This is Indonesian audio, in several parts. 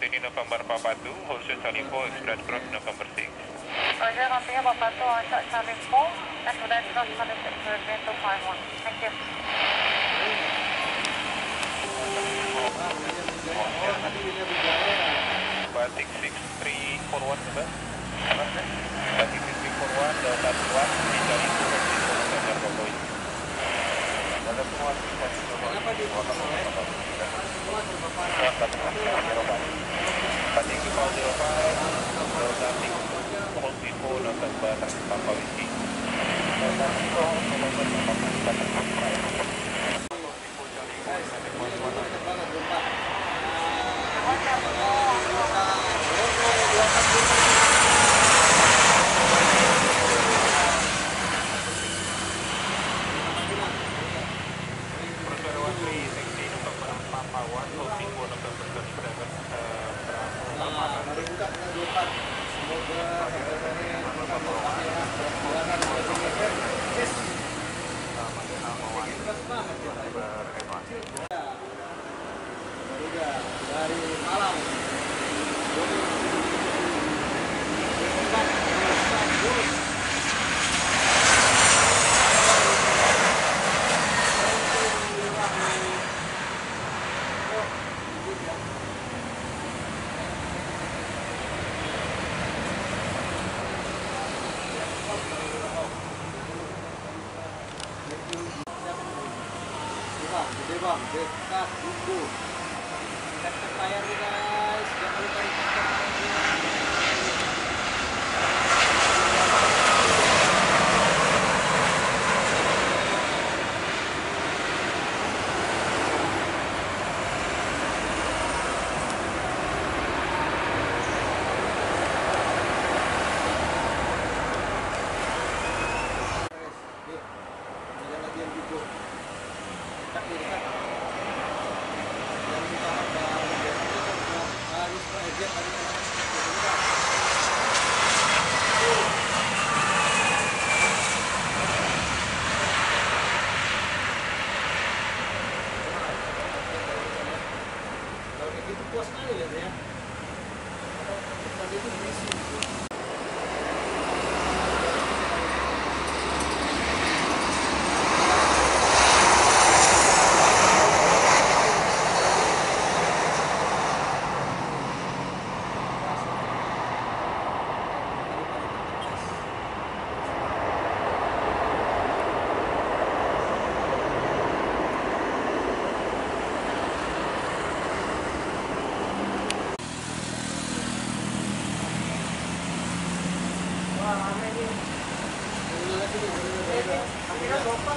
Martini November Papa 2, hold short Charlie 4, express cross November 6. Roger, continue Papa 2 on short Charlie 4, express cross Charlie 6, remain 251. Thank you. Batik 6341 coba. Batik 6341, Delta 1, di Charlie 4, November Papa 2. Ada semua situasi Kenapa di Semua November Papa Whiskey. Delta 6, dari gede bang, dekat buku. Nih guys, jangan lupa di cek gitu puas kali ya,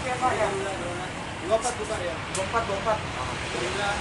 ya Pak ya? 24 bukan ya? 24, 24. Alhamdulillah.